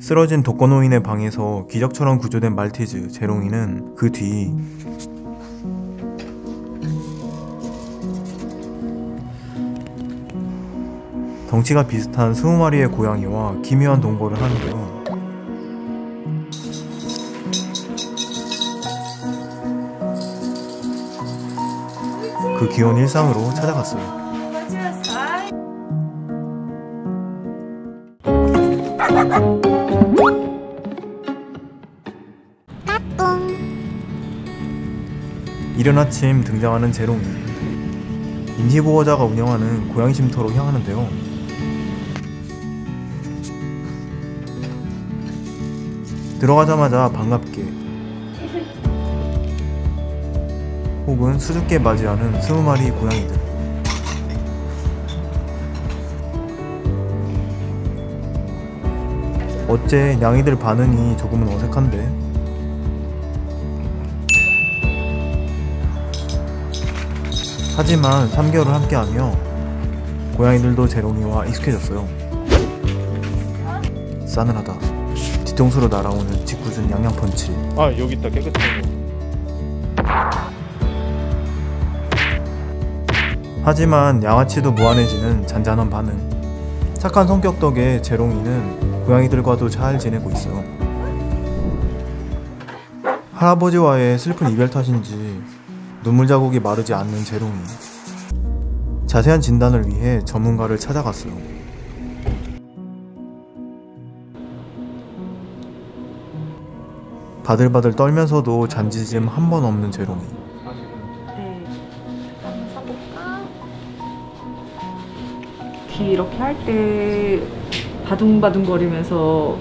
쓰러진 독거노인의 방에서 기적처럼 구조된 말티즈 제롱이는 그 뒤 덩치가 비슷한 20마리의 고양이와 기묘한 동거를 하는데요. 그 귀여운 일상으로 찾아갔어요. 이른 아침 등장하는 제롱이 임시보호자가 운영하는 고양이 쉼터로 향하는데요. 들어가자마자 반갑게. 혹은 수줍게 맞이하는 20마리 고양이들 어째 양이들 반응이 조금은 어색한데 하지만 3개월을 함께하며 고양이들도 제롱이와 익숙해졌어요. 싸늘하다. 뒤통수로 날아오는 짓궂은 양양펀치. 아 여기 있다 깨끗한 거. 하지만 양아치도 무한해지는 잔잔한 반응. 착한 성격 덕에 제롱이는 고양이들과도 잘 지내고 있어요. 할아버지와의 슬픈 이별 탓인지 눈물 자국이 마르지 않는 제롱이. 자세한 진단을 위해 전문가를 찾아갔어요. 바들바들 떨면서도 잔지짐 한 번 없는 제롱이. 네. 귀 이렇게 할 때 바둥바둥거리면서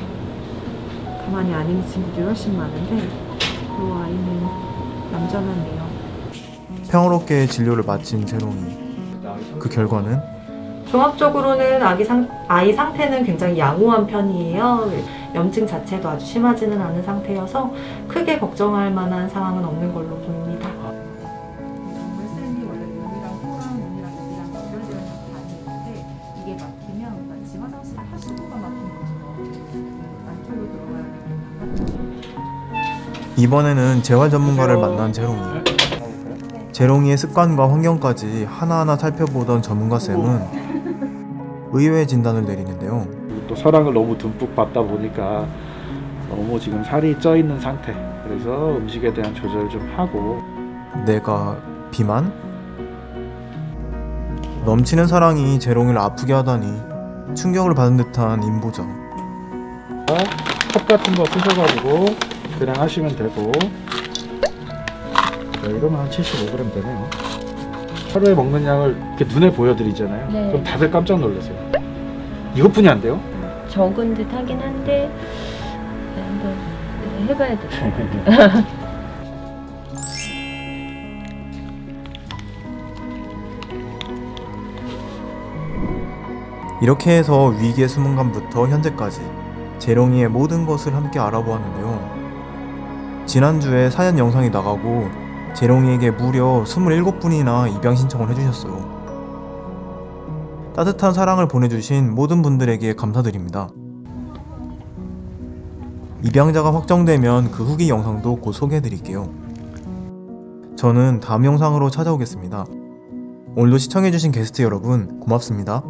가만히 안 있는 친구들이 훨씬 많은데 이 아이는 얌전하네요. 평화롭게 진료를 마친 제롱이. 그 결과는 종합적으로는 아기 상, 아이 상태는 굉장히 양호한 편이에요. 염증 자체도 아주 심하지는 않은 상태여서 크게 걱정할 만한 상황은 없는 걸로 보입니다. 이번에는 재활 전문가를 만난 제롱이. 제롱이의 습관과 환경까지 하나하나 살펴보던 전문가 쌤은 의외의 진단을 내리는데요. 또 서랑을 너무 듬뿍 받다 보니까 너무 지금 살이 쪄 있는 상태. 그래서 음식에 대한 조절 좀 하고 내가 비만? 넘치는 사랑이 제롱이를 아프게 하다니 충격을 받은 듯한 임보자. 컵 같은 거 쓰셔가지고 그냥 하시면 되고 자, 이러면 한 75g 되네요. 하루에 먹는 양을 이렇게 눈에 보여드리잖아요. 네. 그럼 다들 깜짝 놀라세요. 이것뿐이 안 돼요? 적은 듯 하긴 한데 네, 한번 해봐야 될것 같아요. 이렇게 해서 위기의 수문감부터 현재까지 재롱이의 모든 것을 함께 알아보았는데요. 지난주에 사연 영상이 나가고 재롱이에게 무려 27분이나 입양 신청을 해주셨어요. 따뜻한 사랑을 보내주신 모든 분들에게 감사드립니다. 입양자가 확정되면 그 후기 영상도 곧 소개해드릴게요. 저는 다음 영상으로 찾아오겠습니다. 오늘도 시청해주신 게스트 여러분 고맙습니다.